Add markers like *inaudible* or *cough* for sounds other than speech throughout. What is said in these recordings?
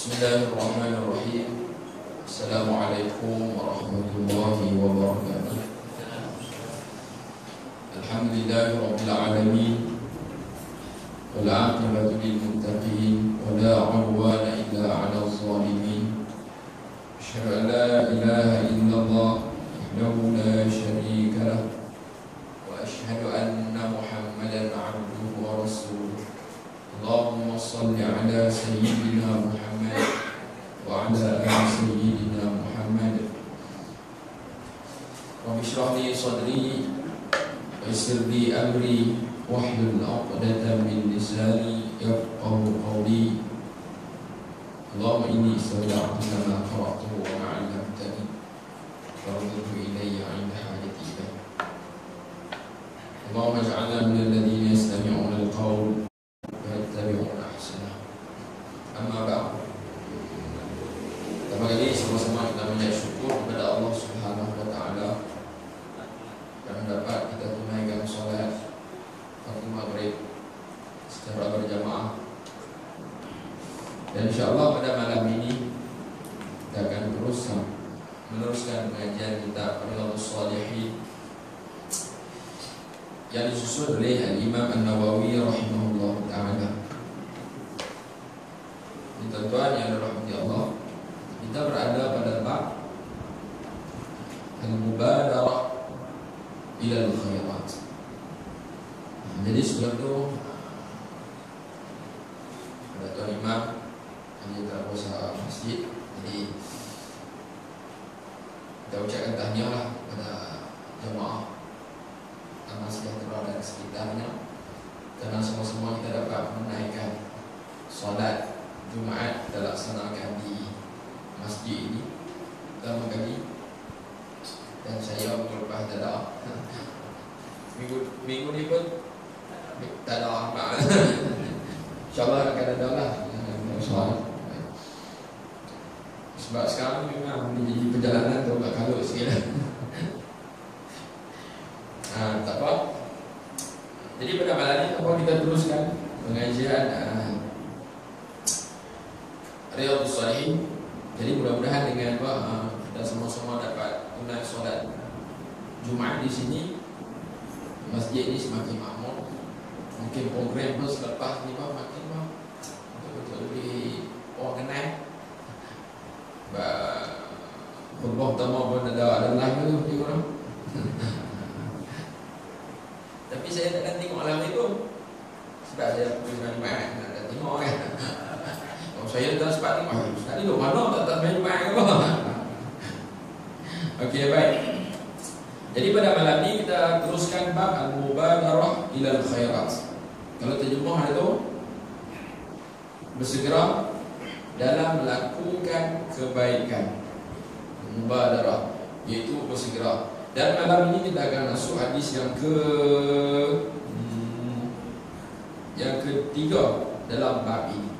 بسم الله الرحمن الرحيم السلام عليكم ورحمة الله وبركاته الحمد لله رب العالمين والعاقبة للمتقين ولا عدوان إلا على الظالمين أشهد أن لا إله إلا الله وحده لا شريك له وأشهد أن محمدا عبده ورسوله اللهم صل على سيدنا اشرح لي صدري ويسر لي أمري واحلل عقدة من لساني يفقه قولي. اللهم إني استودعتك ما قرأته وما علمتني. فردته إلي عند حاجتي إليه. اللهم اجعلنا من الذين يستمعون القول yang disusun oleh Al-Imam An-Nawawi rahimahullah taala. Ini tuan yang dirahmati Allah, kita berada pada bab Al-Mubadarah ila al-khairat. Jadi sebelum itu ada tuan imam yang telah kuasa masjid, jadi kita ucapkan tahniah lah kepada jemaah Taman Sejahtera dan sekitarnya Kerana semua-semua kita dapat menaikkan Solat Jumaat kita laksanakan di masjid ini Pertama kali Dan saya berlepas dada Minggu, minggu ni pun Tak ada amat InsyaAllah akan ada lah Soalan sebab sekarang memang menjadi perjalanan tu agak kalut sikit lah. ha, tak apa. Jadi pada malam ni apa kita teruskan pengajian uh, Riyadhus Salihin. Jadi mudah-mudahan dengan apa uh, kita semua-semua dapat tunai solat Jumaat di sini masjid ini semakin makmur. Mungkin program pun selepas ni bah, makin bah, betul-betul lebih organize khutbah pertama pun ada ada live tu tengok orang. Tak akan tengok malam itu sebab saya pergi Jumaat nak tengok kan. *laughs* Kalau saya tak sempat tengok, sekali duduk mana tak tak main Jumaat apa. *laughs* Okey baik. Jadi pada malam ni kita teruskan bab al-mubadarah ila al-khairat. Kalau terjemah itu bersegera dalam melakukan kebaikan mubadarah iaitu bersegera dan malam ini kita akan masuk hadis yang ke hmm, yang ketiga dalam bab ini.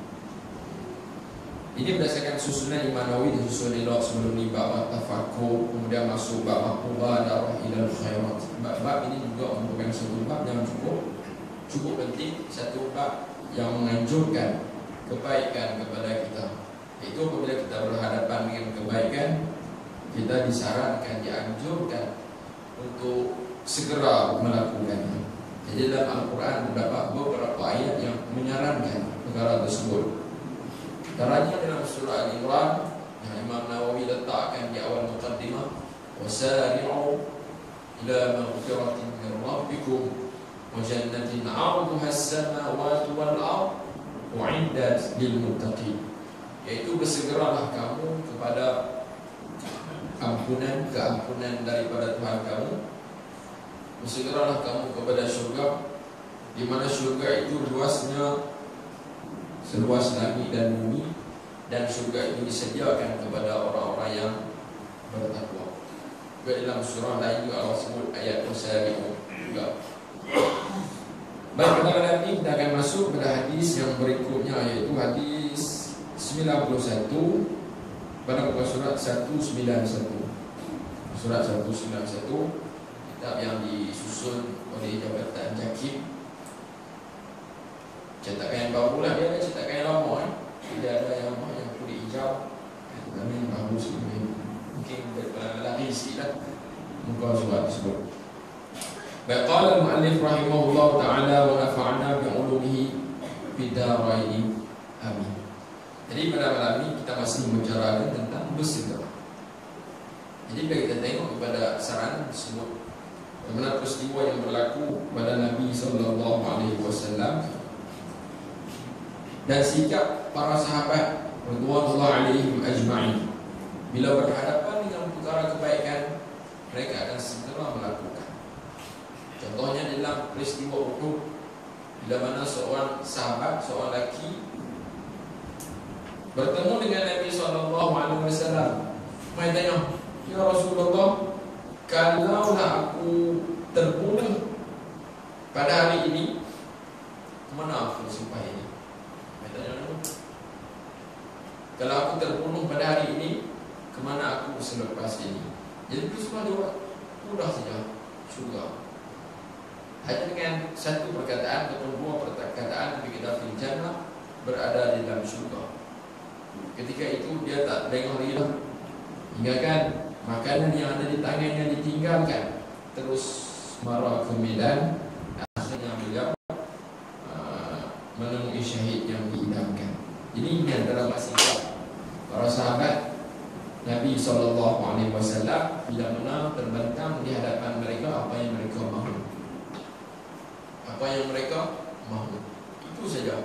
Ini berdasarkan susunan Imam Nawawi susunan elok sebelum ni bab tafakur kemudian masuk bab mubadarah ila khairat bab-bab ini juga merupakan satu bab yang cukup cukup penting satu bab yang menganjurkan kebaikan kepada kita. Itu apabila kita berhadapan dengan kebaikan Kita disarankan, dianjurkan Untuk segera melakukannya Jadi dalam Al-Quran terdapat beberapa ayat yang menyarankan perkara tersebut. Antaranya dalam surah Al-Imran Yang Imam Nawawi letakkan di awal muqaddimah Wasari'u ila maghfiratin min rabbikum Wa jannatin arduha as-samawati wal-ard U'iddat lil muttaqin Iaitu bersegeralah kamu kepada Ampunan, keampunan daripada Tuhan kamu. Bersegeralah kamu kepada syurga Di mana syurga itu luasnya Seluas langit dan bumi Dan syurga itu disediakan kepada orang-orang yang bertakwa. Juga dalam surah lain juga Allah sebut ayat Musari'u juga. Baik, pada malam ini kita akan masuk pada hadis yang berikutnya iaitu hadis 91 pada muka surat 191. Surat 191 kitab yang disusun oleh Jabatan Jakib. Cetakan yang baru lah dia ada cetakan yang lama eh. Tidak ada yang yang pulih Kami baru sebelum Mungkin lari sikit lah Muka surat tersebut Baik qala al-muallif rahimahullah ta'ala wa nafa'ana bi'ulumihi bidaraini amin. Jadi pada malam ini kita masih membicarakan tentang bersedekah. Jadi bila kita tengok kepada saran tersebut Bagaimana peristiwa yang berlaku pada Nabi SAW Dan sikap para sahabat Radulullah alaihim ajma'in Bila berhadapan dengan perkara kebaikan Mereka akan segera melakukan Contohnya dalam peristiwa Uhud Bila mana seorang sahabat, seorang lelaki Bertemu dengan Nabi SAW Mereka tanya Ya Rasulullah Kalaulah aku terbunuh pada hari ini Mana aku sumpah ini? Mereka tanya kalau aku terbunuh pada hari ini Kemana aku selepas ini? Jadi itu semua dia Mudah saja. Syurga. Hanya dengan satu perkataan Atau dua perkataan Tapi kita Berada di dalam syurga Ketika itu dia tak tengok lagi lah. Ingatkan Makanan yang ada di tangannya ditinggalkan. Terus marah ke medan. Akhirnya beliau uh, Menemui syahid yang diidamkan Ini ini antara masalah para sahabat Nabi SAW bila mana terbentang di hadapan mereka apa yang mereka mahu? Apa yang mereka mahu? Itu saja.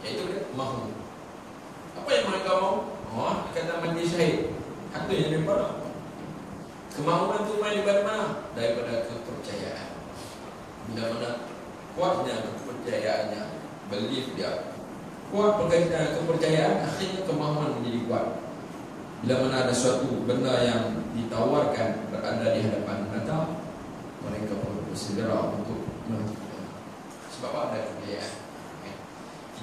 Iaitu mahu apa yang mereka mahu oh kata mandi syahid. Harta yang daripada kemahuan itu main daripada mana daripada kepercayaan. Bila mana kuatnya kepercayaannya. Belief dia. Kuat berkaitan kepercayaan akhirnya kemahuan menjadi kuat. Bila mana ada suatu benda yang ditawarkan berada di hadapan mereka mereka pun bersegera untuk melakukan sebab apa ada kepercayaan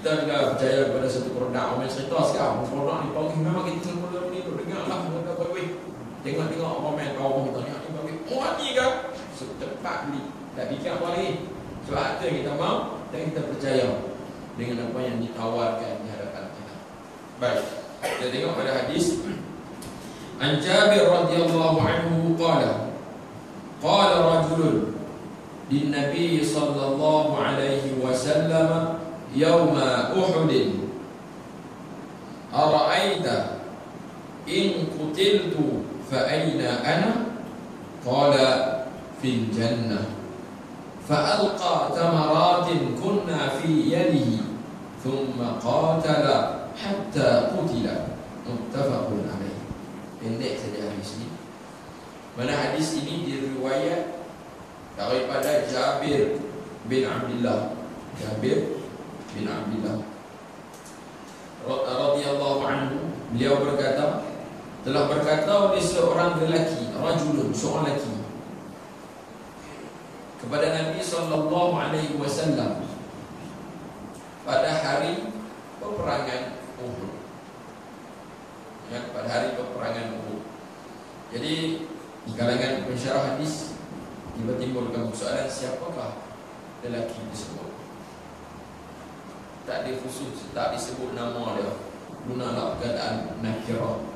kita bila percaya kepada satu produk. Orang cerita sekarang produk ni bagi memang kita semula ni tu dengar lah mereka baik tengok-tengok orang main kawan kita ni ni bagi oh ni kan cepat beli tak fikir apa lagi. Sebab so, kita mau dan kita percaya dengan apa yang ditawarkan di hadapan kita. Baik. Kita tengok pada hadis. An Jabir radhiyallahu anhu qala qala rajulun lin nabiy sallallahu alaihi wasallam يوم أحد. أرأيت إن قتلت فأين أنا؟ قال في الجنة. فألقى تمرات كنا في يده ثم قاتل حتى قتل. متفق عليه. إنك تدعي من حديث ini diriwayat جابر بن عبد الله جابر bin Abdullah radhiyallahu anhu beliau berkata telah berkata oleh seorang lelaki rajulun seorang lelaki kepada Nabi sallallahu alaihi wasallam pada hari peperangan Uhud. Ya, pada hari peperangan Uhud. Jadi di kalangan pensyarah hadis tiba timbulkan soalan siapakah lelaki tersebut? Tak dikhusus, tak disebut nama dia. Gunalah keadaan nakirah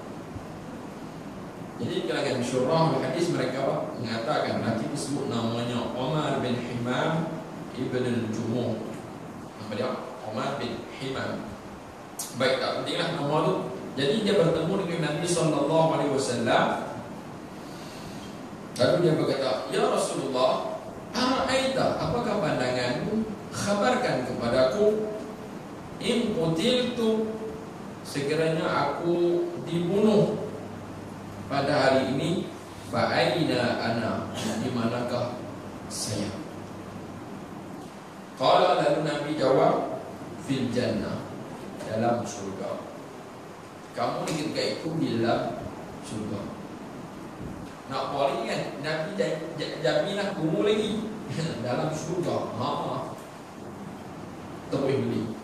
jadi kalangan syurah hadis mereka mengatakan nanti disebut namanya Omar bin Himam ibn al-Jumuh. Nama dia Omar bin Himam. Baik tak pentinglah nama tu. Jadi dia bertemu dengan Nabi sallallahu alaihi wasallam. Lalu dia berkata, "Ya Rasulullah, ara'aita apakah pandanganmu? Khabarkan kepadaku in qutiltu sekiranya aku dibunuh pada hari ini fa'aina ana di manakah saya? Qala lalu Nabi jawab fil jannah dalam surga. Kamu di ketika itu dalam surga. Nak boleh kan Nabi jaminlah kamu lagi. *laughs* Dalam surga. Ha. Tuh beli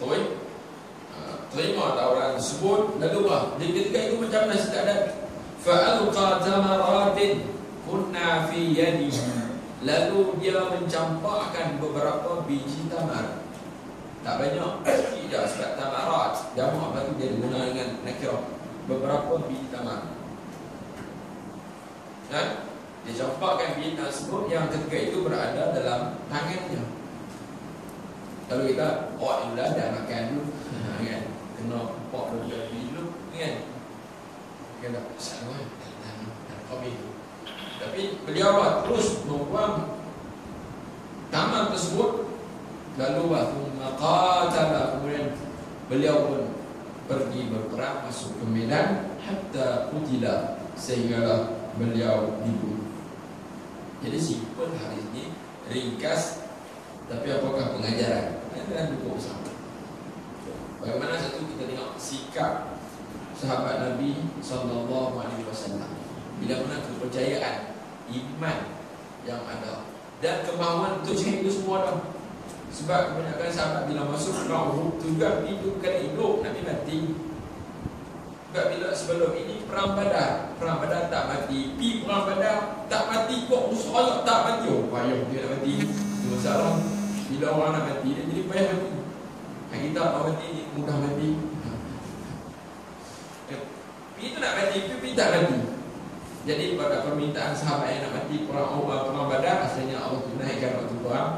Nah, tuh terima tak orang sebut lalu apa di ketika itu macam mana keadaan fa'alqa tamaratin kunna fi yadihi. Lalu dia mencampakkan beberapa biji tamar. Tak banyak Tidak sebab tamarat. Jamak tu dia guna dengan nakirah Beberapa biji tamar. Dan Dia campakkan biji tersebut Yang ketika itu berada dalam tangannya Kalau kita Oh ini dah makan dulu ha, kan? Kena pok dulu biji dulu Kan? Kita dah pesan kan? Tapi beliau terus membuang Tamar tersebut. Lalu waktu maqatala kemudian beliau pun pergi berperang masuk ke medan hatta utila sehingga beliau dibunuh. Jadi simpel hari ini ringkas tapi apakah pengajaran? Pengajaran cukup sama. Bagaimana satu kita tengok sikap sahabat Nabi sallallahu alaihi wasallam bila mana kepercayaan iman yang ada dan kemahuan untuk cari itu semua dah sebab kebanyakan sahabat bila masuk tu juga hidupkan hidup Nabi mati. Sebab bila sebelum ini perang Badar, perang Badar tak mati. Pi perang Badar tak mati kok musuh tak mati. Oh, payah dia nak mati. Itu masalah. Bila orang nak mati dia jadi payah mati. Yang kita nak mati mudah mati. Pi tu nak mati, pi tak mati. Jadi pada permintaan sahabat yang nak mati perang Uhud, perang Badar asalnya Allah naikkan waktu perang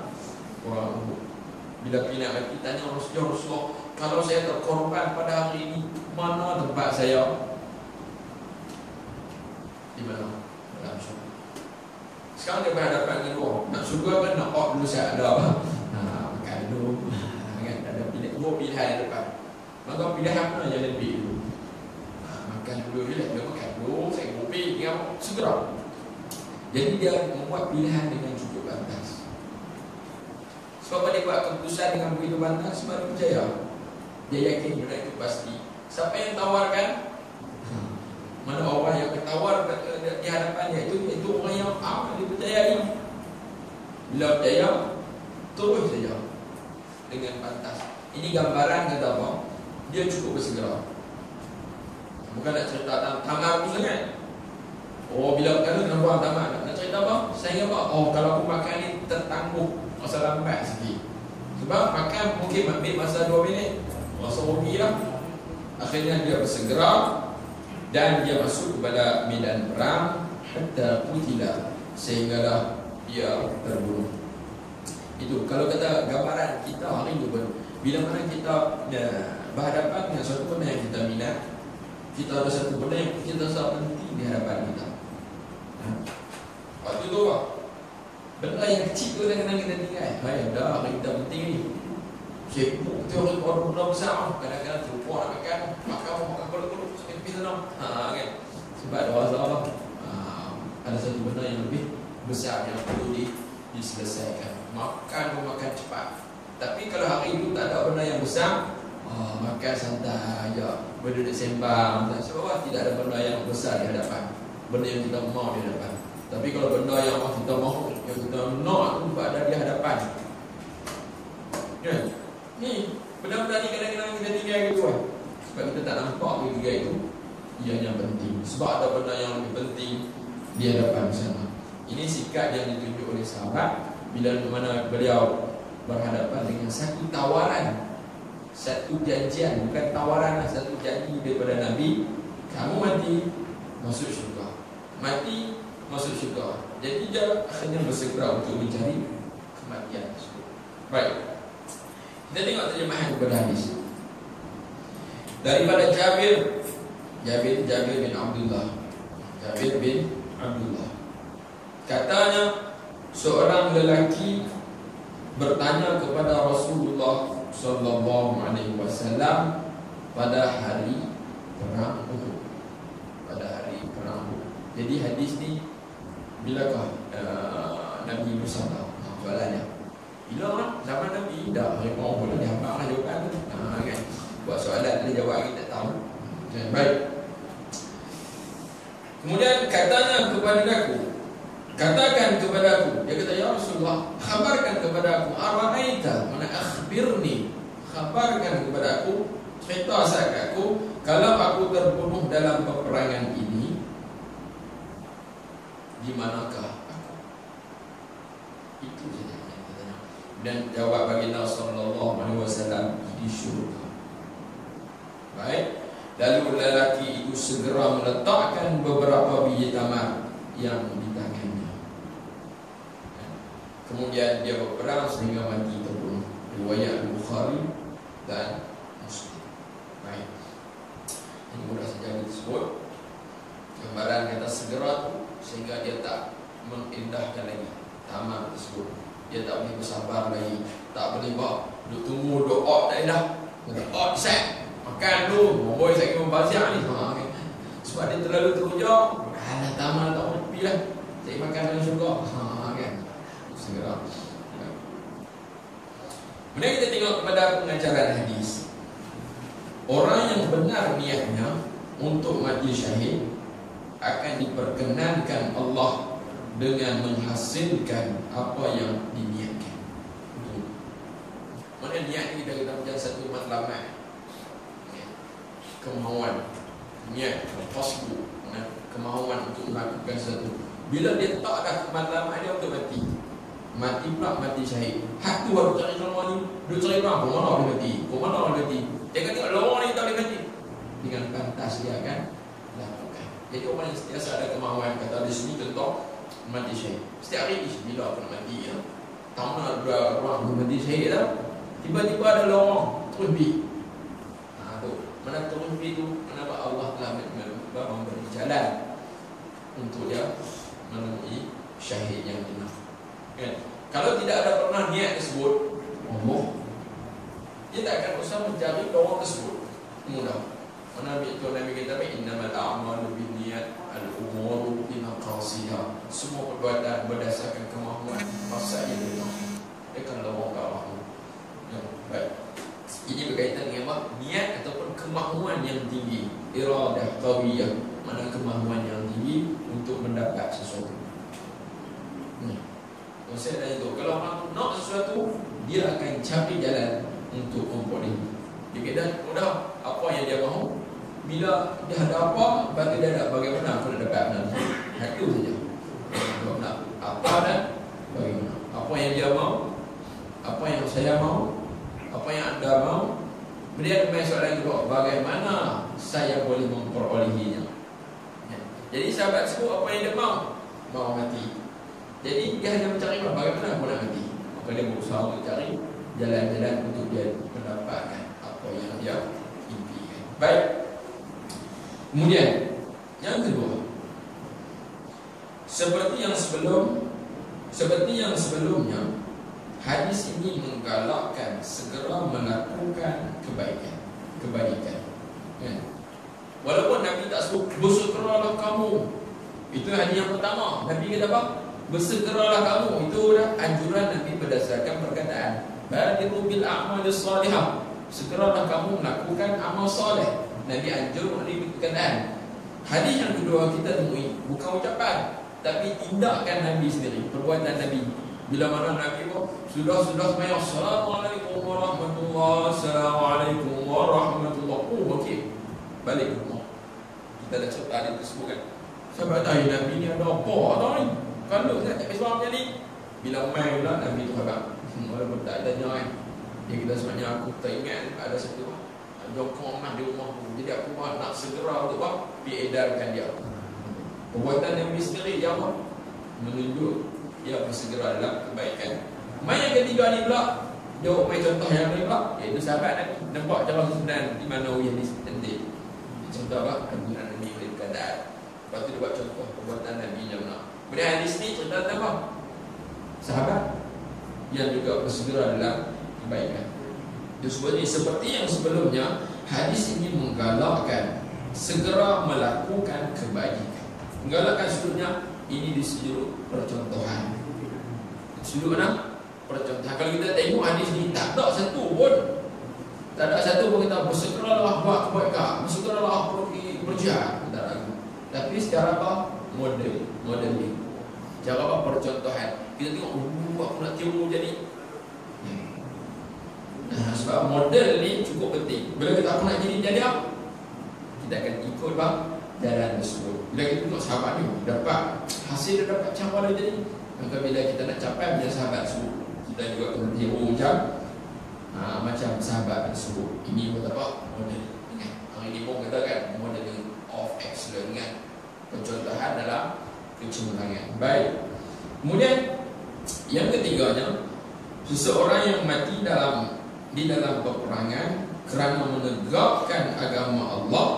perang Uhud. Bila pergi nak mati tanya Rasulullah, Rasulullah Kalau saya terkorban pada hari ini Mana tempat saya? Di mana? Dalam syurga Sekarang dia berhadapan dengan dua Nak syurga kan nak oh dulu saya ada apa? Dulu kan? Ada pilihan, dua pilihan di depan Maka pilihan mana yang lebih dulu? Ha, makan dulu bila dia makan dulu Saya kopi, dia segera. Jadi dia membuat pilihan dengan cukup lantas sebab dia buat keputusan dengan begitu bantah Sebab dia percaya. Dia yakin benda itu pasti. Siapa yang tawarkan? Mana orang yang ketawar di hadapan dia. Itu Itu orang yang ah, dia percayai Bila percaya Terus saja. Dengan pantas Ini gambaran kata apa? Dia cukup bersegera. Bukan nak cerita tentang tamar tu sangat. Oh bila kan nak buang tamar Nak cerita apa? Saya apa? Oh kalau aku makan ni tertangguh masa lambat sikit. Sebab makan mungkin ambil masa 2 minit masa rugi lah. Akhirnya dia bersegera dan dia masuk kepada medan perang. Hatta putila sehinggalah dia terbunuh. Itu kalau kata gambaran kita hari ini bila mana kita ya, berhadapan dengan satu benda yang kita minat kita ada satu benda yang kita rasa penting di hadapan kita ha? waktu itu apa? Benda yang kecil tu kadang-kadang kita tinggal Hai, dah, kita penting ni Sibuk tu orang besar Kadang-kadang terlupa nak makan Makan makan kulit-kulit Sampai pergi sana ha, kan? Sebab ada masalah ha, Ada satu benda yang lebih besar Yang perlu di, diselesaikan Makan pun makan cepat Tapi kalau hari itu tak ada benda yang besar oh, Makan santai ya. Berduduk sembang Sebab tidak ada benda yang besar di hadapan. Benda yang kita mahu di hadapan. Tapi kalau benda yang kita mahu Yang kita nak tu ada di hadapan. Ya. Ni Benda-benda ni kadang-kadang kita tinggal gitu kan. Sebab kita tak nampak juga itu Ia yang penting. Sebab ada benda yang lebih penting Di hadapan sana. Ini sikap yang ditunjuk oleh sahabat Bila mana beliau Berhadapan dengan satu tawaran Satu janjian Bukan tawaran lah Satu janji daripada Nabi Kamu mati Masuk syurga Mati masuk syurga. Jadi dia hanya bersegera untuk mencari kematian. Baik. Kita tengok terjemahan kepada hadis. Daripada Jabir Jabir Jabir bin Abdullah. Jabir bin Abdullah. Katanya seorang lelaki bertanya kepada Rasulullah sallallahu alaihi wasallam pada hari perang Uhud. Pada hari perang Uhud. Jadi hadis ni Bilakah uh, Nabi bersama Soalannya Bila kan zaman Nabi Dah orang pun Dia hampak lah jawapan tu ha, kan? Buat soalan Dia jawab kita tak tahu okay, Baik Kemudian katanya kepada aku Katakan kepada aku Dia kata Ya Rasulullah Khabarkan kepada aku Ara'aita Mana akhbirni Khabarkan kepada aku Cerita saya aku Kalau aku terbunuh dalam peperangan ini di manakah? Itu saja. Dan jawab bagi Nabi sallallahu alaihi wasallam di syurga. Baik. Lalu lelaki itu segera meletakkan beberapa biji tamar yang di tangannya. Kemudian dia berperang sehingga mati terbunuh. Riwayat Bukhari dan Muslim. Baik. Ini mudah saja disebut. Gambaran kata segera itu sehingga dia tak mengindahkan lagi tamar tersebut. Dia tak boleh bersabar lagi. Tak boleh buat. Duk tunggu, out tak indah. Duk out, set. Makan tu Boy saya kena bazir ni ha, okay. Sebab dia terlalu terujak Alah tamal tak boleh pergi lah Saya makan dalam syurga ha, kan Segera. Kemudian kita tengok kepada pengajaran hadis. Orang yang benar niatnya Untuk mati syahid Akan diperkenankan Allah Dengan menghasilkan Apa yang diniatkan. Mana niat ni kita kata macam satu matlamat. Kemauan. Niat possible kemauan untuk melakukan sesuatu. Bila dia tak ada kemalaman dia untuk mati mati pula mati syahid. Hak tu baru cari orang ni dia cari orang ke mana boleh mati ke mana boleh mati kata tengok lorong ni tak boleh mati dengan pantas dia akan lakukan jadi orang yang sentiasa ada kemauan kata di sini contoh mati syahid. Setiap hari bila aku mati ya tak nak dua orang mati syahid lah tiba-tiba ada lorong terus pergi mana turun itu kenapa Allah telah memberi jalan untuk dia menemui syahid yang benar. Kan? Kalau tidak ada pernah niat tersebut, Allah dia tak akan usah mencari orang tersebut. Mudah. Mana Nabi itu Nabi kita baik innamal a'malu binniyat al-umuru bimaqasiha. Semua perbuatan berdasarkan kemahuan masa benar. Dia kan lawan Allah. Ya, baik. Ini berkaitan dengan apa? Niat ataupun kemahuan yang tinggi Iradah qawiyah Mana kemahuan yang tinggi Untuk mendapat sesuatu Konsep dah itu Kalau orang nak sesuatu Dia akan cari jalan Untuk memperoleh Dia kata mudah Apa yang dia mahu? Bila dia ada apa Bagi dia ada bagaimana Aku nak dapat nanti Itu saja. Nak apa dan Bagaimana Apa yang dia mahu Apa yang saya mahu apa yang anda mau Kemudian main soalan kedua Bagaimana saya boleh memperolehinya. Ya. Jadi sahabat sebut apa yang dia mau Mau mati Jadi dia hanya mencari bagaimana aku nak mati Maka dia berusaha untuk cari Jalan-jalan untuk dia mendapatkan Apa yang dia impikan. Baik. Kemudian Yang kedua. Seperti yang sebelum Seperti yang sebelumnya Hadis ini menggalakkan segera melakukan kebaikan Kebaikan. Ya. Walaupun Nabi tak sebut Bersegeralah kamu. Itu hadis yang pertama. Nabi kata apa? Bersegeralah kamu Itu dah anjuran Nabi berdasarkan perkataan. Badiru bil a'mal salihah. Segeralah kamu melakukan amal salih Nabi anjur Nabi perkataan. Hadis yang kedua kita temui Bukan ucapan Tapi tindakan Nabi sendiri Perbuatan Nabi. Bila mana Nabi pun sudah-sudah semayang Assalamualaikum warahmatullahi Assalamualaikum warahmatullahi Oh okey. Balik rumah. Kita dah cerita hadis tersebut kan. Sahabat tanya Nabi ni ada apa atau ni Kalau saya tak kisah macam ni Bila main pula Nabi tu habang hmm, Walaupun tak tanya kan Dia kita sebenarnya aku tak ingat Ada satu Jokong mah di rumah Jadi aku mah nak segera untuk apa Diedarkan dia Perbuatan Nabi sendiri Dia apa Menunjuk dia bersegera dalam kebaikan. Main yang ketiga ni pula, jawab main contoh yang lain pula, iaitu sahabat Nabi. Nampak cara susunan di mana yang ni penting. Contoh apa? Anjuran Nabi boleh berkandaan. Lepas tu dia buat contoh perbuatan Nabi yang mana. Kemudian hadis ni cerita tentang apa? Sahabat yang juga bersegera dalam kebaikan. Itu sebenarnya seperti yang sebelumnya, hadis ini menggalakkan segera melakukan kebaikan. Menggalakkan sebelumnya ini di sudut percontohan Sudut mana? Percontohan Kalau kita tengok hadis ni Tak ada satu pun Tak ada satu pun kita Bersegeralah buat kebaikan Bersegeralah pergi berjihad Tak ada Tapi secara apa? Model Modeling Cara apa? Percontohan? Kita tengok Oh aku nak tiru jadi. Nah, sebab model ni cukup penting. Bila kita aku nak jadi jadi apa? Kita akan ikut bang jalan tersebut. Bila kita tengok sahabat ni Dapat hasil dia dapat macam mana jadi. Maka bila kita nak capai Bila sahabat tersebut Kita juga kena tiru macam ha, macam sahabat tersebut. Ini buat apa model kan. Ini pun kata kan model of excellence kan. Pencontohan dalam kecemerlangan baik. Kemudian yang ketiganya seseorang yang mati dalam di dalam peperangan kerana menegakkan agama Allah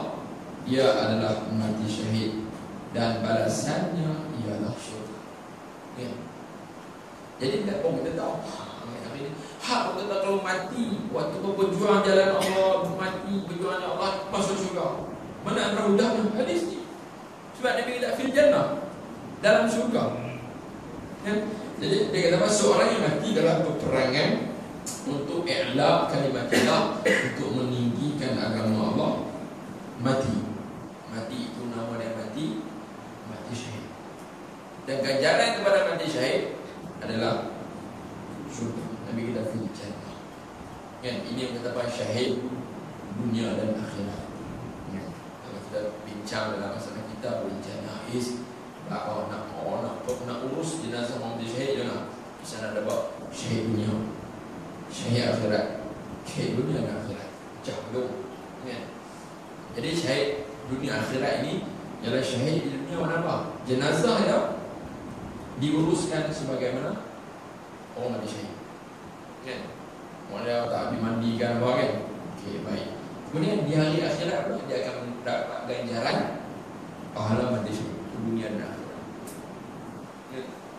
dia adalah mati syahid dan balasannya ialah syurga. Ya. jadi tidak pun kita tahu Hak kita kalau mati? Waktu berjuang jalan Allah Mati berjuang Allah Masuk syurga. Mana udahnya Hadis ni. Sebab Nabi kata Fil jannah Dalam syurga ya? Jadi dia kata Seorang yang mati dalam peperangan Untuk i'laq kalimat Allah Untuk meninggikan agama Allah Mati Mati itu nama dia mati Mati syahid Dan ganjaran kepada mati syahid Adalah Syurga Nabi kita fil jannah. Kan ini yang kata syahid dunia dan akhirat. Ya. Kalau kita bincang dalam masalah kita berencana is bahawa nak orang nak nak urus jenazah Muhammad syahid jangan. Di sana ada bab syahid dunia. Syahid akhirat. Syahid dunia dan akhirat. Jauh. Kan? Jadi syahid dunia akhirat ini ialah syahid di dunia mana apa? Jenazah ya diuruskan sebagaimana orang mati syahid kan Mana tak habis mandikan apa kan Okey baik Kemudian di hari akhirat pula Dia akan mendapat ganjaran Pahala mati dunia dan akhirat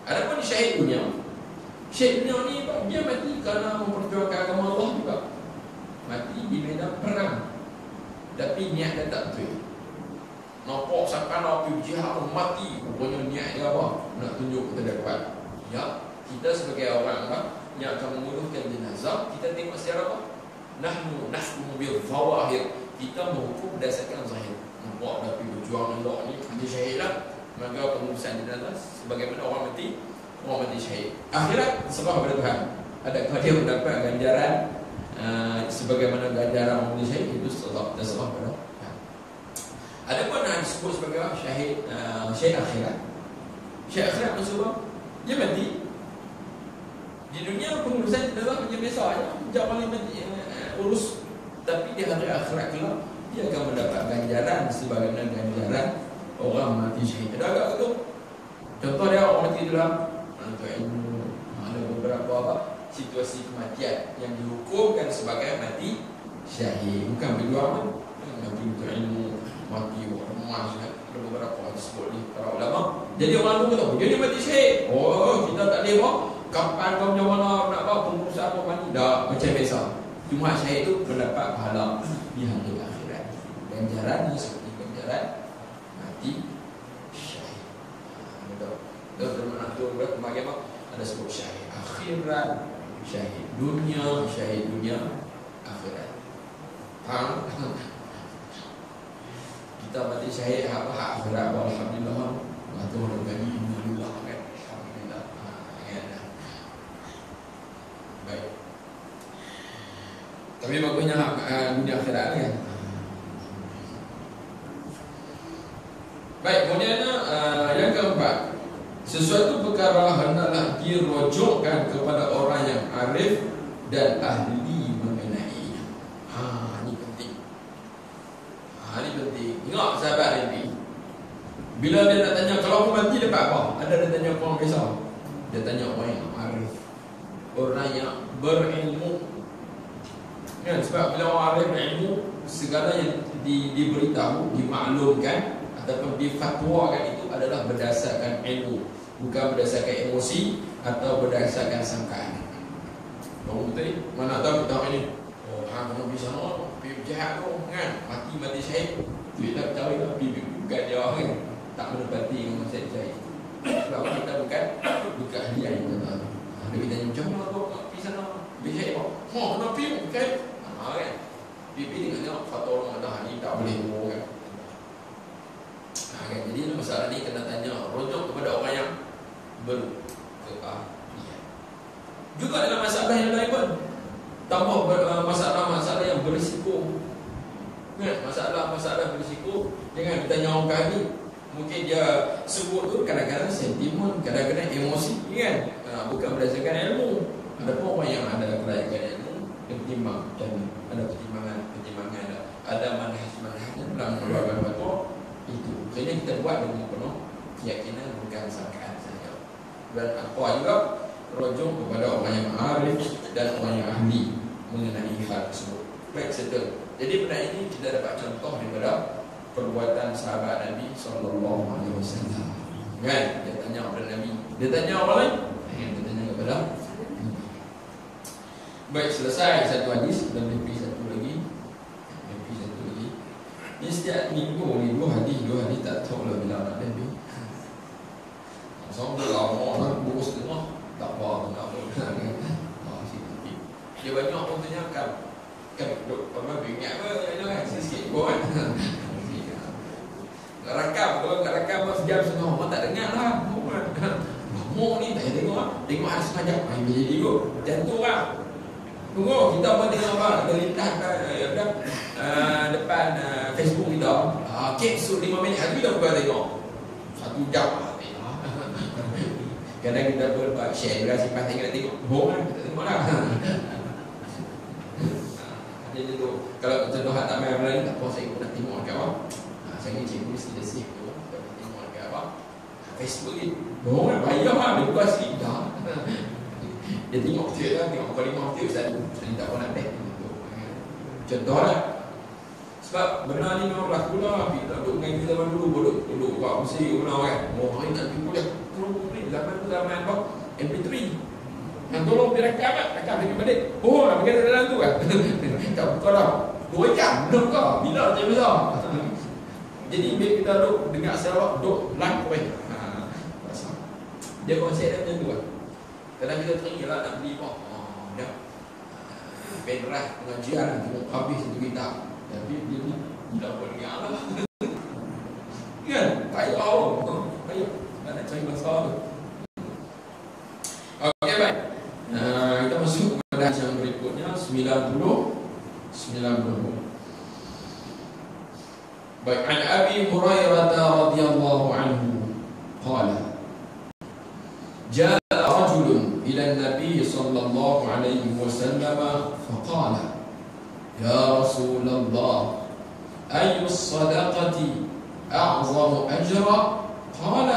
Ada pun syahid dunia Syahid dunia ni Dia mati kerana memperjuangkan agama Allah juga. Mati di medan perang. Tapi niat dia tak betul. Nampak sampai nak pergi jihad mati. Rupanya niat dia apa? Nak tunjuk kita dapat Ya Kita sebagai orang apa yang akan membunuhkan jenazah kita tengok secara apa? Nahnu nahnu bil fawahir kita menghukum berdasarkan zahir. Nampak tapi berjuang elok ni dia syahid lah maka pengurusan jenazah sebagaimana orang mati orang mati syahid. Akhirat sebab kepada Tuhan. Adakah dia mendapat ganjaran uh, sebagaimana ganjaran orang mati syahid? Itu setelah dan sebab kepada ada pun yang disebut sebagai syahid uh, syahid akhirat. Syahid akhirat maksudnya dia mati. Di dunia pengurusan adalah macam biasa aja. Macam paling uh, urus. Tapi di hari akhirat kelak dia akan mendapat ganjaran sebagaimana ganjaran orang mati syahid. Ada agak betul. Contoh dia orang mati dalam untuk ilmu ada beberapa apa situasi kematian yang dihukumkan sebagai mati syahid. Bukan berjuang mati untuk ilmu mati orang emas kan. Ada beberapa orang sebut ni para ulama. Jadi orang tu kata, jadi mati syahid. Oh, kita tak boleh kapan kau punya mana nak apa pengurusan apa mandi dah macam biasa cuma saya itu mendapat pahala di hari akhirat ganjaran seperti ganjaran mati syahid. Betul mana tu berat bagaimana ada sebut syahid. Akhirat. Syahid dunia syahid dunia akhirat. Faham? *laughs* Kita mati syahid apa? Hak akhirat. Alhamdulillah. Allah tu berkati alhamdulillah Tapi bagusnya uh, dunia akhirat ni kan. Baik, kemudian uh, yang keempat. Sesuatu perkara hendaklah dirojokkan kepada orang yang arif dan ahli mengenai. Ha, ini penting. Ha, ini penting. Ingat sahabat ini Bila dia nak tanya, kalau aku mati dapat apa? Ada dia tanya orang biasa Dia tanya orang yang arif. Orang yang berilmu. Kan? Sebab bila orang arif ilmu Segala yang di, diberitahu Dimaklumkan Ataupun difatwakan itu adalah berdasarkan ilmu Bukan berdasarkan emosi Atau berdasarkan sangkaan. Kamu betul Mana tahu kita ini. Oh, ha, kamu bisa no Pergi jahat tu, kan? Mati, mati syahid. Dia tak tahu itu. Pergi bukan dia kan? Tak menepati dengan masa syahid. Sebab kita bukan Bukan ahli yang kita tahu Dia tanya macam mana kau pergi sana? Pergi syahid Oh, kenapa pergi kan ha, kan? Pipi tengok tengok Satu orang kata ni tak boleh. Umur kan kan? Jadi masalah ni kena tanya Rojok kepada orang yang Berkeahlian Juga dalam masalah yang lain pun Tambah uh, masalah-masalah yang berisiko. Kan? Masalah-masalah berisiko Jangan bertanya orang kahli Mungkin dia sebut tu kadang-kadang sentimen Kadang-kadang emosi kan? Ha, bukan berdasarkan ilmu. Ada pun orang yang ada kelayakan ilmu pertimbang dan ada pertimbangan pertimbangan ada ada manhaj manhaj dalam keluarga batu itu kena kita buat dengan penuh keyakinan bukan sangkaan saja dan apa juga rojong kepada orang yang arif dan orang yang ahli mengenai hal tersebut baik settle jadi benda ini kita dapat contoh daripada perbuatan sahabat Nabi sallallahu alaihi wasallam. Kan? Dia tanya kepada Nabi. Dia tanya apa lain? Dia tanya kepada Baik, selesai satu hadis dan lebih satu lagi. Lebih satu lagi. Ini setiap minggu ni dua hadis, dua hadis tak tahu lah bila nak lebih. Sama lama nak buku setengah tak apa nak apa. Dia banyak pun tanya kan kan duk apa ingat apa itu kan sikit pun rakam kalau tak rakam pas jam setengah orang tak dengar lah Mau ni tak tengok lah Tengok ada sengaja Main bila jadi kot. Macam tu lah Tunggu kita pun tengok apa Terlintas uh, uh, Depan uh, Facebook kita. Uh, Capsule 5 minit. Hari kita bukan tengok. Satu jam lah *laughs* Kadang kita pun buat share. Bila simpan tengok tengok. Bohong lah Kita tengok lah. *laughs* Jadi tu. Kalau contoh tak main Melayu Tak apa saya pun nak tengok Kawan saya ni cikgu mesti dah save tu. Tengok dekat apa Facebook ni Oh bayar lah Dia buat sikit. Dah. *laughs* Dia tengok dia lah Tengok kalimah dia Ustaz. Saya tak pernah back. Contoh lah Sebab benar ni memang berlaku lah Kita duduk dengan kita zaman dulu Duduk Duduk buat mesti benar kan Oh hari nak pergi kuliah. Tolong ni Zaman tu zaman apa MP3 yang tolong direkam lah Rekam lagi balik Oh nak pergi dalam tu kan *laughs* Tak buka lah. Dua jam Belum kau. Bila dia besar? *laughs* Jadi bila kita duduk dengar Sarawak duduk apa ha, Dia konsep dia macam tu lah Kadang kita teringin lah nak beli apa oh, Dah. Penrah pengajian Tengok habis satu kitab Tapi dia ni Tidak boleh dengar lah Kan? Tak tahu. Payah. Nak cari masalah tu. Okey baik. Uh, Kita masuk kepada yang berikutnya 90 90 Baik, an Abi Hurairah أعظم أجرا قال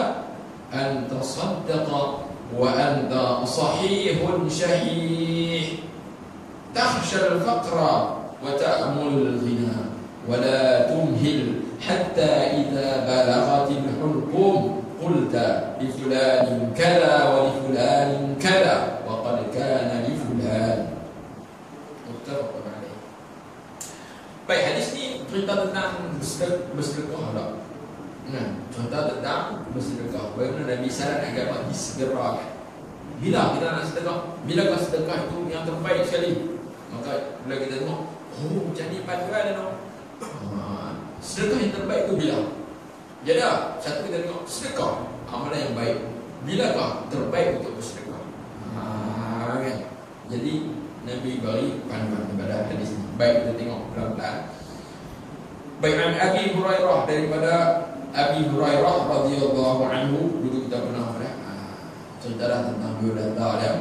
أن تصدق وأنت صحيح شحيح تخشى الفقر وتأمل الغنى ولا تمهل حتى إذا بلغت الحلقوم. قلت لفلان كذا ولفلان كذا وقد كان لفلان. متفق عليه. Baik, hadis ni cerita tentang bersedekah tak? Cerita tentang bersedekah. Bagaimana Nabi saran agar bagi segera Bila kita nak sedekah? Bila kau sedekah itu yang terbaik sekali? Maka bila kita tengok, oh macam ni panduan dia no? Sedekah yang terbaik itu bila? Jadi satu kita tengok sedekah amalan yang baik. Bilakah terbaik untuk bersedekah? Ha, kan? Jadi Nabi beri panduan kepada hadis ini. Baik kita tengok pelan-pelan. Baik Abi Hurairah daripada Abi Hurairah radhiyallahu anhu dulu kita pernah ha, cerita dah tentang biodata dia.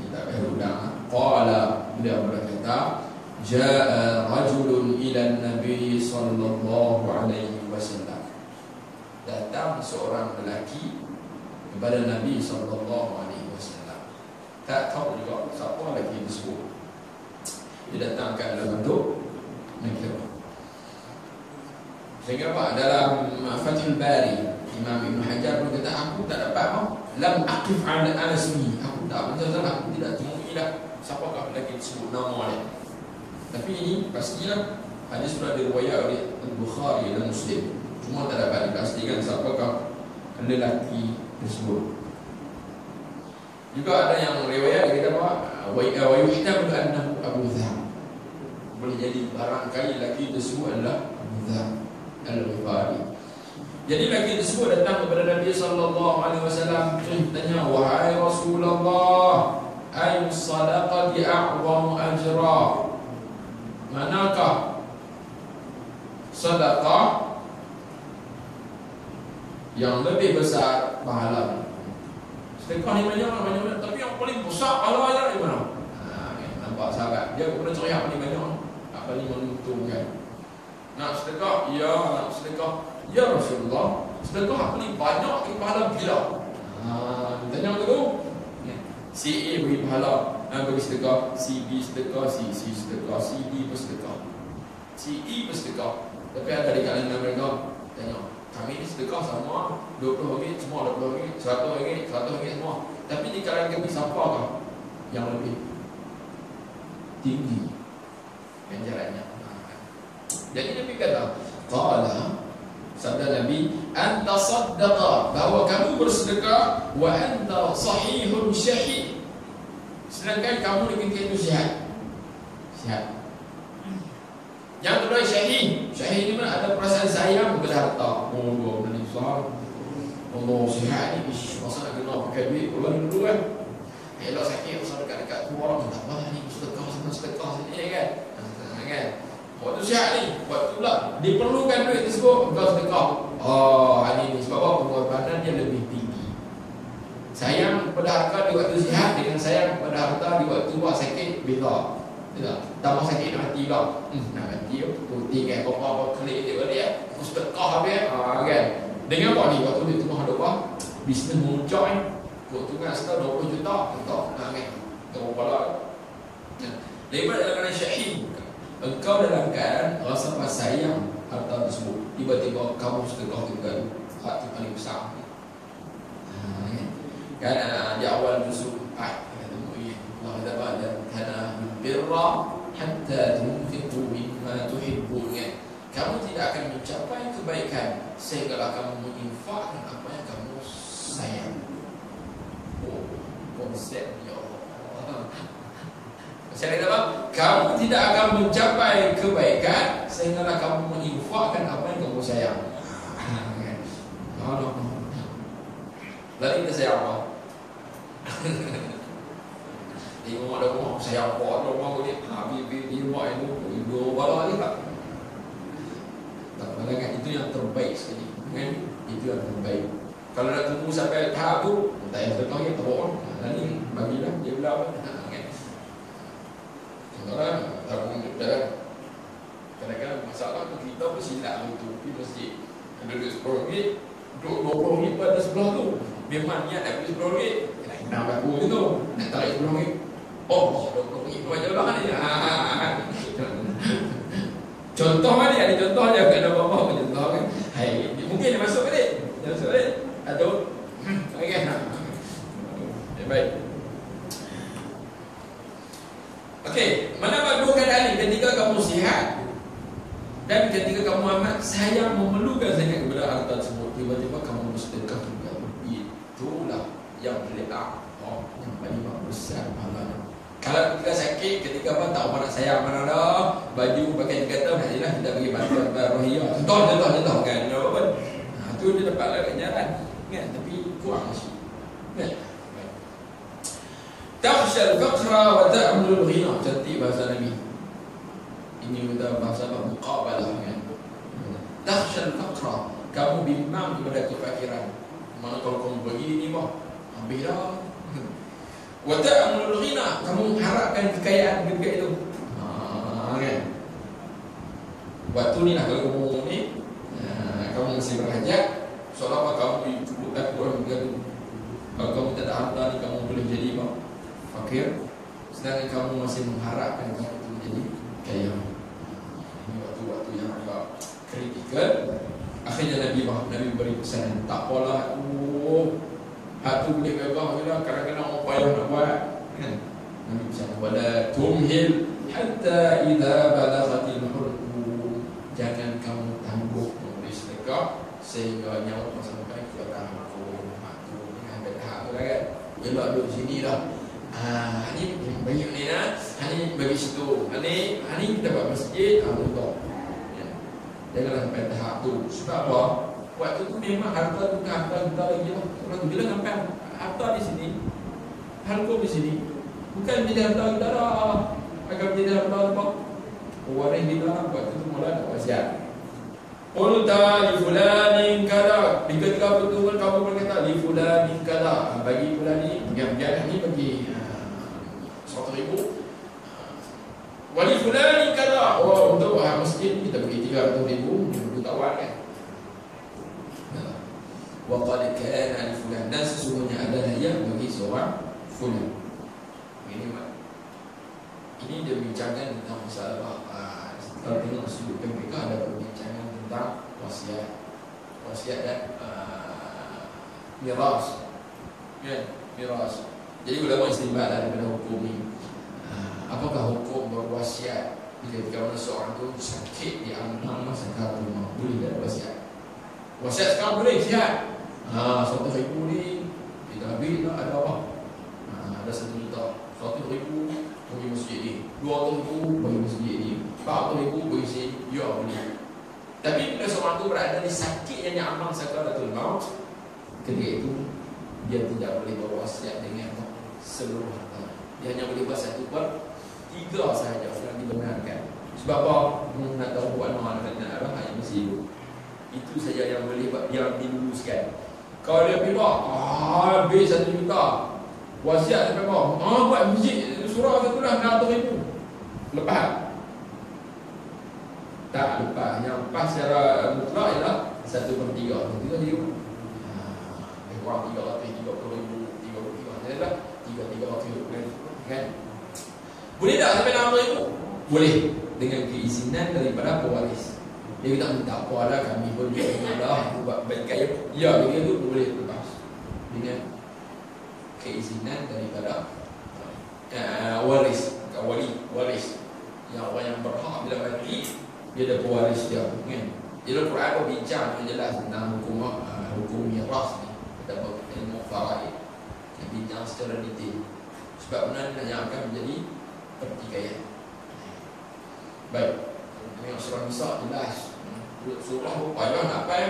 Kita akan ulang. Qala beliau berkata, Ja'a rajulun ila Nabi sallallahu alaihi wasallam. Datang seorang lelaki kepada Nabi sallallahu alaihi wasallam. Tak tahu juga siapa lelaki tersebut. Dia datang ke dalam bentuk nakir. Sehingga apa? Dalam Fathul Bari Imam Ibn Hajar pun kata Aku tak dapat apa Lam akif ala alasmi Aku tak betul salah Aku tidak temui lah Siapakah lelaki tersebut nama dia tapi ini pastilah hadis sudah diriwayat oleh Al-Bukhari dan Muslim. Cuma tak dapat dipastikan siapakah lelaki tersebut. Juga ada yang riwayat kita bahawa wa yuhtam annahu Abu Dhar. Boleh jadi barangkali lelaki tersebut adalah Abu Dhar Al-Ghifari. Jadi lelaki tersebut datang kepada Nabi sallallahu alaihi wasallam tanya wahai Rasulullah ayu sadaqati a'zamu ajra. Manakah sedekah yang lebih besar pahala? Sedekah ni banyak banyak tapi yang paling besar pahala adalah di mana? Ha, nampak sahabat. Dia pun pernah ceria paling banyak. Tak paling menguntungkan Nak sedekah? Ya nak sedekah. Ya Rasulullah Sedekah paling banyak Ini pahala bila? Haa Tanya tu ya. Si A beri pahala ha, Beri sedekah Si B sedekah Si C sedekah Si D pun sedekah. Si E pun sedekah. Tapi ada di kalangan mereka Tengok. Kami ni sedekah sama 20 ringgit semua 20 ringgit 100 ringgit 100 ringgit semua. Tapi di kalangan kami siapakah yang lebih tinggi? Ganjarannya jadi Nabi kata qala sabda Nabi anta saddaqa bahawa kamu bersedekah wa anta sahihun syahid. Sedangkan kamu dengan itu sihat. Sihat. Yang kedua syahid. Syahid ni mana? Ada perasaan sayang kepada harta. Oh dua benda besar. Allah sihat ni Ish masa nak kena pakai duit Pulang dulu kan? Elok sakit Masa dekat-dekat tu orang Tak apa ni Sedekah sama sedekah sini kan? Kan Waktu sihat ni Waktu pula Diperlukan duit tersebut Kau sedekah Oh hari ni Sebab apa Pengorbanan dia lebih tinggi Sayang kepada harta di waktu sihat Dengan sayang kepada harta di waktu buat sakit Beza tidak. Tambah sakit nak mati pula. Hmm, nak mati tu. Putih kan. Apa-apa klik dia balik ya. Aku sedekah habis. Ha, kan. Dengan apa ni? Waktu dia ada apa? Bisnes muncul kan. Waktu kan setelah 20 juta. Ha, kan. Tengok kepala. Lepas dalam keadaan syahid. Engkau dalam keadaan rasa sayang harta tersebut. Tiba-tiba kamu sedekah. Hak tu paling besar. Ha, kan. Kan di awal justru. Ah, kata Allah kata kana birra hatta tunfiqu mimma tuhibbun kamu tidak akan mencapai kebaikan sehingga kamu menginfakkan apa yang kamu sayang oh konsep ya Allah saya kata apa kamu tidak akan mencapai kebaikan sehingga kamu menginfakkan apa yang kamu sayang Allah Lalu kita sayang apa? Tengok ada rumah saya apa ada rumah ni habis di, di rumah itu dua bala ni tak. Tak kan itu yang terbaik sekali. Kan? Itu yang terbaik. Kalau nak tunggu sampai tahap tu, tak yang terkau yang terbaik. Dan ni bagilah dia bila apa. Pun kita kan. Kadang-kadang masalah tu kita pun silap itu. Pergi masjid. Ada duit sepuluh ringgit. Duduk dua puluh ringgit pada sebelah tu. Memang niat nak beli sepuluh ringgit. Nak aku itu. Nak tarik sepuluh ringgit. Oh, itu aja lah ni. *laughs* Contoh ni ada contoh apa apa contoh kan. Hai, mungkin dia masuk balik. Dia masuk balik. Atau. *clears throat* Okay, baik. Okey, mana dua keadaan ni? Ketika kamu sihat dan ketika kamu amat sayang memerlukan sangat kepada harta tersebut. Tiba-tiba kamu bersedekah juga itulah yang paling oh, yang paling besar pahalanya. Kalau ketika sakit, ketika apa, tak mana sayang mana ada Baju pakai kata, nah jelas kita bagi bantuan rohiyah Contoh, contoh, contoh kan? Apa -apa. Nah, tu dia dapat lah ganjaran kan? Tapi kurang masih kan? Takhshal faqra wa ta'amlul ghina Cantik bahasa Nabi Ini kita bahasa apa? Muqabalah kan? Takhshal faqra Kamu bimbang kepada kefakiran Mana kalau kamu bagi ni bah Ambillah *laughs* Wa ta'amul ghina, kamu harapkan kekayaan juga itu. Ha, kan? Waktu ni lah kalau kamu ni, ha, kamu masih berhajat, apa kamu Quran begitu. Kalau kamu tak ada harta ni, kamu boleh jadi apa? Fakir. Sedangkan kamu masih mengharapkan kamu itu menjadi kaya. Ini waktu-waktu yang agak kritikal. Akhirnya Nabi Nabi beri pesan, tak apalah, oh, Hak tu boleh gagah je lah Kadang-kadang orang payah nak buat Kan Nabi bersama Wala tumhil Hatta idha balaghatil hurku Jangan kamu tangguh Memberi sedekah Sehingga nyawa masa sampai ke atas aku Aku Dengan bedah tu lah kan Elok duduk sini lah Ah, ni bagi ni lah Ni bagi situ Ni, ni kita buat masjid Ah, untuk ya. Janganlah sampai tahap tu Sebab apa? Waktu tu memang harta tu harta kita lagi lah. Orang bila sampai harta di sini, harta di sini, bukan jadi harta kita lah. Akan jadi harta apa? Waris kita lah. Waktu tu mula nak wasiat. Qulta li fulanin kada Di ketika betul kamu berkata Li fulanin kada Bagi fulani Yang biar ni bagi Satu ribu Wali fulani kata Oh untuk ah, masjid kita bagi 300 ribu Dia tawar kan Waqad kana li fulan dan sesungguhnya adalah yang bagi seorang fulan. Ini mak. Ini dia bincangkan tentang masalah ah, kalau tengok sudut PPK ada perbincangan tentang wasiat. Wasiat dan uh, miras. Ya, miras. Jadi ulama istimbat daripada hukum ini. Uh, apakah hukum berwasiat bila kalau seorang tu sakit di alam masa rumah boleh tak wasiat? Wasiat sekarang boleh sihat Ha, satu ribu ni kita ambil tak ada apa? Ha, ada satu juta. Satu ribu bagi masjid ni. Dua ribu bagi masjid ni. Empat ribu bagi masjid Ya boleh. Tapi bila seorang tu berada di sakit yang amal sakaratul maut, ketika itu dia tidak boleh berwasiat dengan seluruh harta. Dia hanya boleh buat satu buat tiga sahaja yang dibenarkan. Sebab apa? Nak tahu buat mana nak apa hanya mesti itu saja yang boleh yang diluluskan. Kalau dia pindah, ah, habis satu juta. Wasiat sampai bawah. Ah, buat masjid surau satu dah 600 ribu. Lepas. Tak lepas. Yang pas secara mutlak ialah satu per tiga. Tiga dia. Ah, kurang tiga ratus, tiga puluh ribu, tiga puluh tiga. Jadi lah, tiga tiga ratus ribu. Kan? Boleh tak sampai 600 ribu? Boleh. Dengan keizinan daripada pewaris. Dia kata minta apa lah kami pun dia lah buat baik kaya. Ya, dia tu boleh lepas dengan keizinan daripada uh, waris, wali, waris. Yang orang yang berhak bila mati dia ada pewaris dia kan. Jadi Quran pun bincang tu jelas tentang hukum uh, hukum miras ni. Kita ilmu faraid. Bincang secara detail. Sebab benar yang akan menjadi pertikaian. Baik. Yang surah Nisa jelas surah pun payah nak pai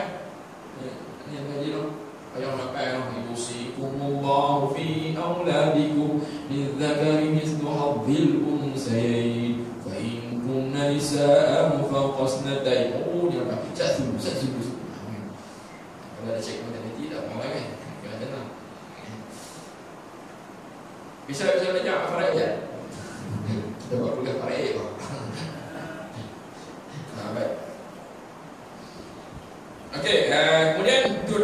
ni yang tadi tu. Payah nak pai yusikumullahu fi auladikum lidzakari mislu hadzil unsayain fa in kunna nisa'an fawqa sanatayn oh dia apa satu satu kalau ada cek matematik tak apa kan kena tenang bisa bisa belajar apa ya kita buat kuliah parai kok Nah, baik. Okey, uh, kemudian tu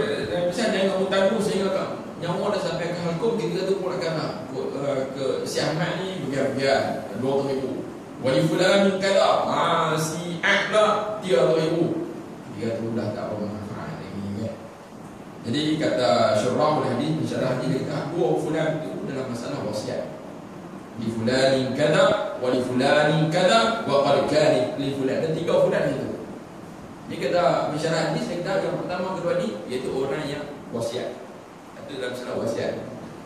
bisa jangan kamu tahu sehingga kau nyawa dah sampai ke hukum kita tu pun akan nak ke, uh, ke si Ahmad ni biar-biar dua ribu. Wali fulan kala, ah si Ahmad dia dua ribu. Dia tu dah tak apa manfaat lagi kan. Jadi kata syurah oleh hadis bicara hadis kata dua fulan tu dalam masalah wasiat. Li fulan kada, wali fulan kada, wa qad kana li fulan dan tiga fulan itu. Dia kata masyarakat hadis kata yang pertama kedua ni iaitu orang yang wasiat. Itu dalam surah wasiat.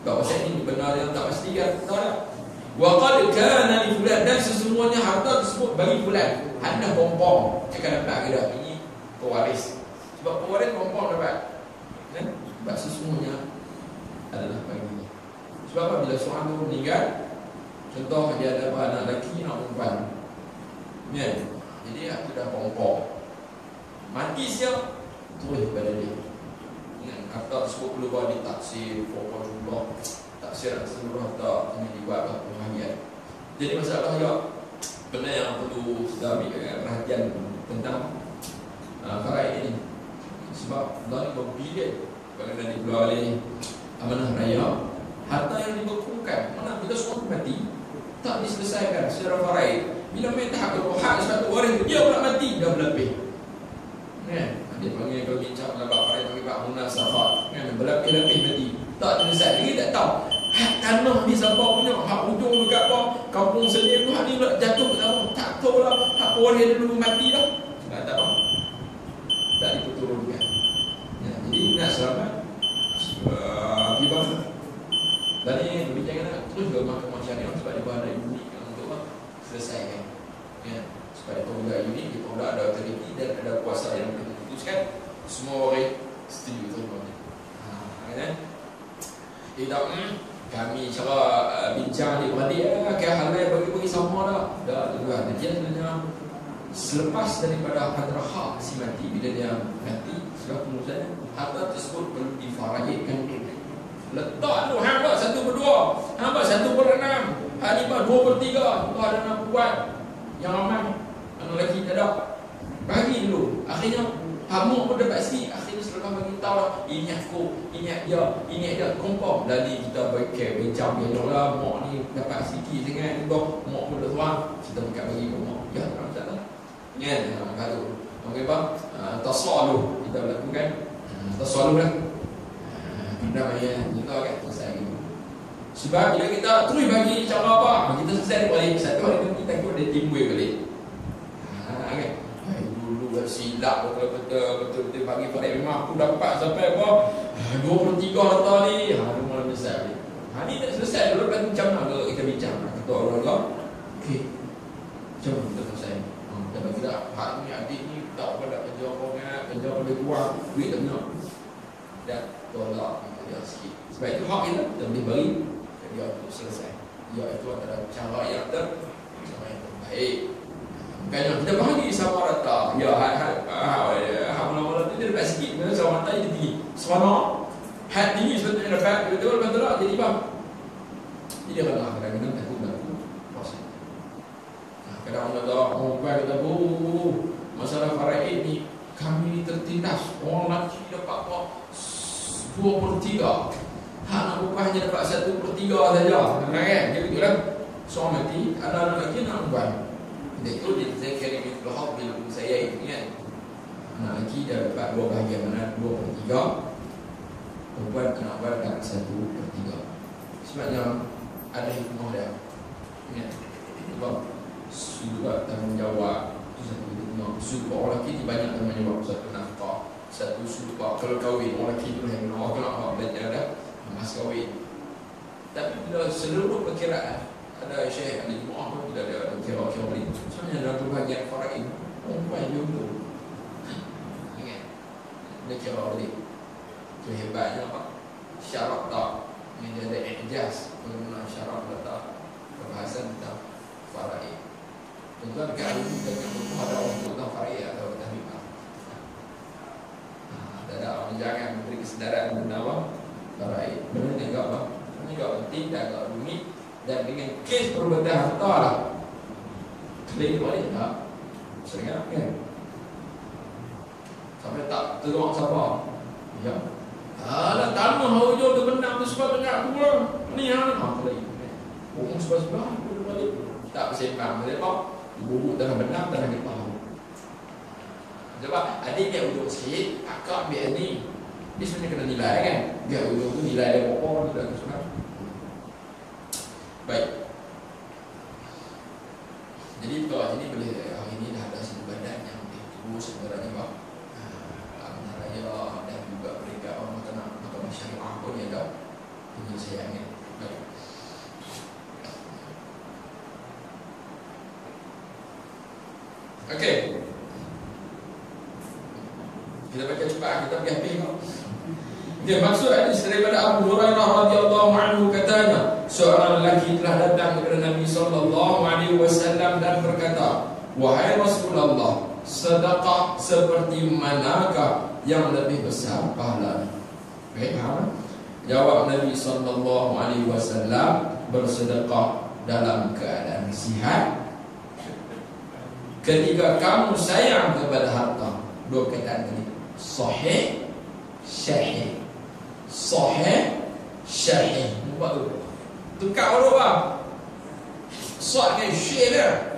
Bahawa wasiat ini benar yang tak pasti kan? Tak? Wa qad kana li fulan dan sesungguhnya harta tersebut bagi fulan. Anda pompong akan dapat ke dah ini pewaris. Sebab pewaris pompong dapat. Kan? Sebab sesungguhnya adalah bagi. Sebab apa? Bila seorang tu meninggal Contoh dia ada anak lelaki nak perempuan. Ya. Jadi aku dah pompong Mati siap Tulis pada dia. Ingat harta tersebut perlu buat di taksir Pokok jumlah. Taksir seluruh harta Ini dibuat lah pembahagian Jadi masalah ya Benda yang perlu kita ambil perhatian Tentang uh, Farai ini Sebab Dari berbilion Bagaimana dikeluar oleh Amanah Raya Harta yang dibekukan Mana bila semua mati Tak diselesaikan secara farai Bila main tahap berhak Satu orang Dia pula mati Dah berlebih. Kan dia panggil kalau bincang dalam bab pada panggil bab munasabah kan berlapis-lapis nanti tak selesai dia tak tahu. Hak tanah ni siapa punya hak ujung dekat apa kampung sendiri tu hak ni nak jatuh ke tahu tak tahu lah hak orang dulu mati dah. Tak tahu. Tak diperturunkan. Ya, jadi nak selamat uh, gimana dan ini perbincangan terus ke mahkamah syariah sebab dia berada unik untuk apa selesaikan ya pada pemuda ini di pemuda ada otoriti dan ada kuasa yang boleh memutuskan semua orang setuju tu ha, kan? Tidak hmm, kami cara uh, bincang di beradik ya, ke hal lain bagi-bagi sama dah. Dah juga dia sebenarnya selepas daripada hadra hak si mati bila dia mati sudah kemudian harta tersebut perlu difarahidkan letak tu hamba satu berdua. Hamba satu per enam hamba dua per tiga. Tu ada nak buat. Yang ramai. Anak lelaki tak ada Bagi dulu. Akhirnya Hamuk pun dapat sikit. Akhirnya selepas bagi tahu lah Ini aku Ini dia Ini dia. Kompok Lali kita berkek Bincang Bincang lah. Mok ni dapat sikit sangat. Ni Mok pun dah tuan Kita buka bagi pun mok Ya tak macam lah. Ya Kata. Okey bang uh, Tasaluh Kita lakukan. Uh, Tasaluh lah Namanya Kita kan Selesai gitu sebab bila kita terus bagi cara apa, kita selesai balik satu hari kita takut dia timbul balik. Ha kan? Hai dulu dah silap betul betul betul betul bagi pada memang aku dapat sampai apa? 23 harta ni. Ha rumah besar ni. Ha ni tak selesai dulu kan macam mana kita bincang kita orang Allah. Okey. Macam mana kita selesai? Ha, kita dah hak ni adik ni tak pada kerja apa kan, kerja pada kuat, duit tak benar. Dan tolak dia sikit. Sebab itu hak kita, kita boleh bagi dia untuk selesai. Iaitu adalah cara yang ter cara yang terbaik. Bukannya kita bahagi sama rata Ya, hat, hat, hat, hat, mula-mula tu dia dapat sikit. Bila sama rata dia tinggi. Seronok. Hat tinggi sebetulnya dapat Betul, betul tak? Jadi bang Jadi kadang kadang-kadang takut takut Proses Kadang orang kata Oh, baik kata Oh, masalah faraid ni Kami ni tertindas. Orang lelaki dapat apa Dua per tiga. Hak nak upah hanya dapat satu per tiga saja Kan? Kan? Dia betul kan? Seorang mati Anak-anak lagi nak upah Dia itu dia yang Lahab bila saya itu kan? Anak lagi dia dapat dua bahagian mana? Dua per tiga. Perempuan kena upah dapat satu per tiga. Sebabnya Ada hikmah dia Ingat Sebab Sudah tanggungjawab Itu satu hikmah. Sebab orang lelaki banyak tanggungjawab nafkah Satu sumpah Kalau kahwin Orang tu yang Orang kena apa Belajar dah mas kahwin. Tapi bila seluruh perkiraan ada syekh ada jemaah pun tidak ada ada kira kira beri sebenarnya dalam perbahagian faraid perempuan jodoh ingat? Dia kira beri itu hebatnya apa syarat tak? Ini dia ada ijaz penggunaan syarat letak perbahasan tentang faraid tuan kalau kita butuh ada orang tentang faraid atau tak ada orang jangan memberi kesedaran tentang baik. Benda ni agak apa? Ini agak penting dan agak rumit. Dan dengan kes perbedaan harta lah. Klik balik tak? Seringat kan? Sampai tak teruk siapa? Ya. Alah tanah hujung tu benang tu sebab banyak aku lah Ni ni. Ha klik. Orang sebab-sebab aku balik. Tak bersembang Sebab apa? Bubuk tanah benang tanah kita Sebab adik dia ujung sikit Akak ambil ni. Dia sebenarnya kena nilai kan. Dia ujung tu nilai dia berapa Nilai tu sebenarnya Baik Jadi kalau jadi boleh Hari ini dah ada satu badan yang Itu sebenarnya bang Amanah Raya Dan juga peringkat orang Maka nak Maka masyarakat pun Yang ada Penyelesaiannya Baik Okey Kita baca cepat Kita pergi habis kau dia maksud hadis daripada Abu Hurairah radhiyallahu anhu katanya seorang lelaki telah datang kepada Nabi sallallahu alaihi wasallam dan berkata wahai Rasulullah sedekah seperti manakah yang lebih besar? Pahalanya baik faham? Jawab Nabi sallallahu alaihi wasallam bersedekah dalam keadaan sihat. Ketika kamu sayang kepada harta dua keadaan ini sahih syahih Sahih Syahih Nampak tu? Tukar huruf lah Sahih dia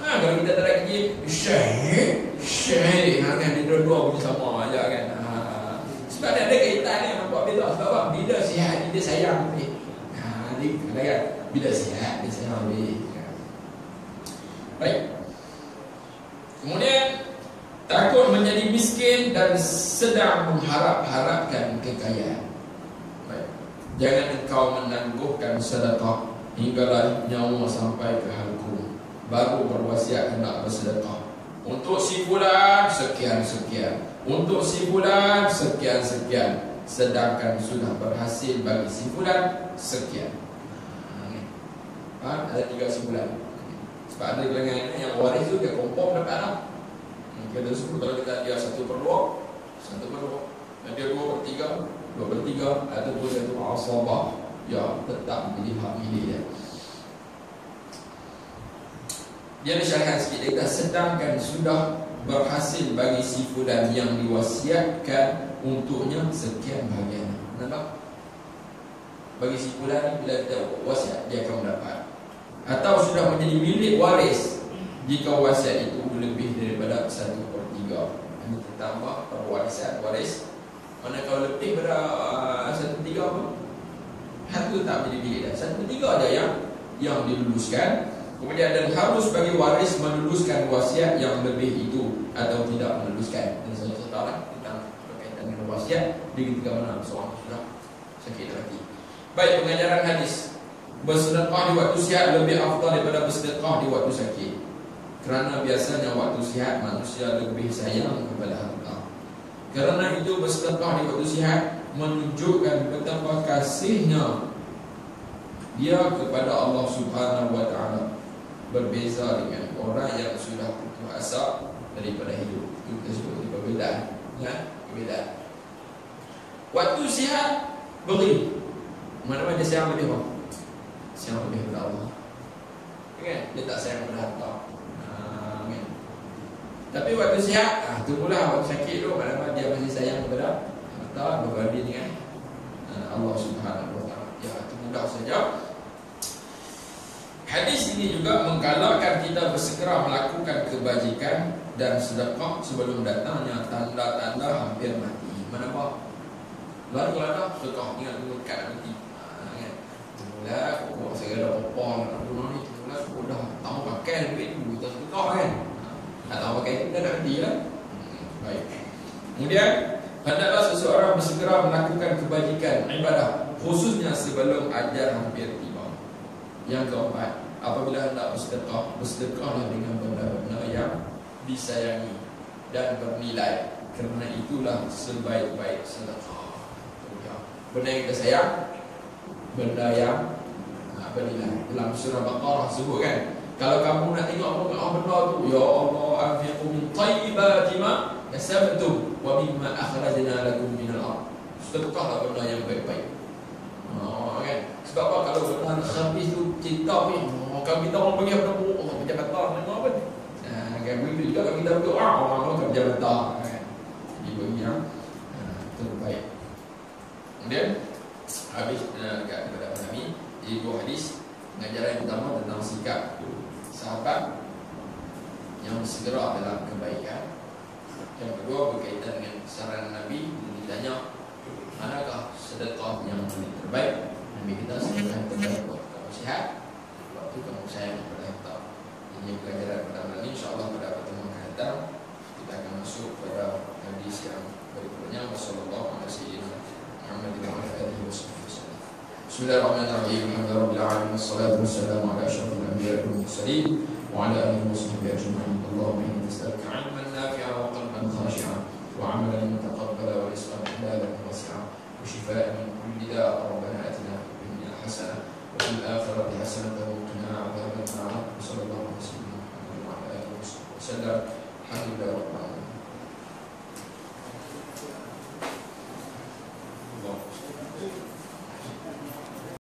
ha, Kalau kita tak ada kerja Syahih Syahih ha, kan Dia dua-dua punya sama aja kan. Ha, Sebab dia ada kaitan ni Nampak beza Sebab apa? Bila sihat Dia sayang ni ha, Dia kan Bila sihat Dia sayang ni Baik. Kemudian Takut menjadi miskin dan sedang mengharap-harapkan kekayaan. Jangan engkau menangguhkan sedekah hinggalah nyawa sampai ke halku. Baru berwasiat hendak bersedekah. Untuk si bulan sekian-sekian. Untuk si bulan sekian-sekian. Sedangkan sudah berhasil bagi si bulan sekian. Ha, ada tiga si bulan. Sebab ada gelangan yang waris tu dia kompom dapat lah. Kita sebut kalau kita dia satu per dua, satu per dua. Dan dia dua per tiga, dua per tiga ataupun satu asabah ya tetap hak milik dia Dia ada syarahan sikit Dia kata sedangkan sudah berhasil bagi si fulan yang diwasiatkan untuknya sekian bahagian. Nampak? Bagi si fulan ni bila kita wasiat dia akan mendapat. Atau sudah menjadi milik waris Jika wasiat itu lebih daripada satu per tiga. Ini tertambah perwarisan waris. Mana kalau lebih daripada uh, satu per tiga apa? Satu tak menjadi milik dah. Satu per tiga ada yang yang diluluskan Kemudian dan harus bagi waris meluluskan wasiat yang lebih itu atau tidak meluluskan. Dan saya saudara tentang berkaitan dengan wasiat di ketika mana seorang sudah sakit hati. Baik pengajaran hadis bersedekah di waktu sihat lebih afdal daripada bersedekah di waktu sakit. Kerana biasanya waktu sihat manusia lebih sayang kepada harta. Kerana itu bersedekah di waktu sihat menunjukkan betapa kasihnya dia kepada Allah Subhanahu wa taala berbeza dengan orang yang sudah putus asa daripada hidup. Itu kita sebut itu perbezaan. Ya, perbezaan. Waktu sihat beri. Mana-mana dia sayang lebih apa? Sayang lebih kepada Allah. Kan? Dia tak sayang kepada harta. Ha, kan? Tapi waktu sihat, ah, tunggulah waktu sakit tu mana-mana dia masih sayang kepada harta berbanding dengan uh, Allah Subhanahu Wa Taala. Ya, itu mudah saja. Hadis ini juga menggalakkan kita bersegera melakukan kebajikan dan sedekah sebelum datangnya tanda-tanda hampir mati. Mana apa? Lalu kalau ada sedekah ingat dulu. Ha, kan? Tunggulah aku buat segala apa nak bunuh ni. Tunggulah aku dah tahu pakai duit tu. Kita sedekah kan? Tak tahu pakai tu dah nak mati lah. Baik. Kemudian, hendaklah seseorang bersegera melakukan kebajikan ibadah khususnya sebelum ajar hampir tiba. Yang keempat, apabila hendak bersedekah, bersedekahlah dengan benda-benda yang disayangi dan bernilai. Kerana itulah sebaik-baik sedekah. Benda yang kita sayang, benda yang bernilai. Dalam surah Baqarah sebut kan, kalau kamu nak tengok apa oh, benda tu, ya Allah, anfiqu min tayyibati ma kasabtum wa mimma akhrajna lakum min al-ard. Sedekahlah benda yang baik-baik. Oh, kan? Sebab apa kalau benar habis tu cerita ni, kalau kita orang pergi apa tu, oh, pejabat tak nama apa ni? Ah, kan begitu juga kalau kita berdoa, orang orang pejabat tak. Jadi bagi yang uh, terbaik. Kemudian habis uh, dekat kepada Nabi, jadi dua hadis pengajaran yang pertama tentang sikap sahabat yang segera dalam kebaikan. Yang kedua berkaitan dengan saran Nabi ditanya manakah sedekah yang terbaik kita sedekah yang terbaik buat kamu sihat waktu kamu sayang kepada harta ini pelajaran pada malam ini insyaAllah pada pertemuan akan datang kita akan masuk pada hadis yang berikutnya wassalamualaikum warahmatullahi wabarakatuh Bismillahirrahmanirrahim Alhamdulillahirrahmanirrahim Assalatu wassalamu ala ashrafil anbiya wal mursalin wa ala alihi wa sahbihi ajma'in Allahumma inni nas'aluka 'ilman nafi'a wa qalban khashi'a wa 'amalan mutaqabbala wa rizqan halalan wasi'a وشفاء من كل داء ربنا حسنة وفي الآخرة حسنة وقنا عذاب النار وصلى الله وسلم على عليه وسلم. الحمد لله رب العالمين.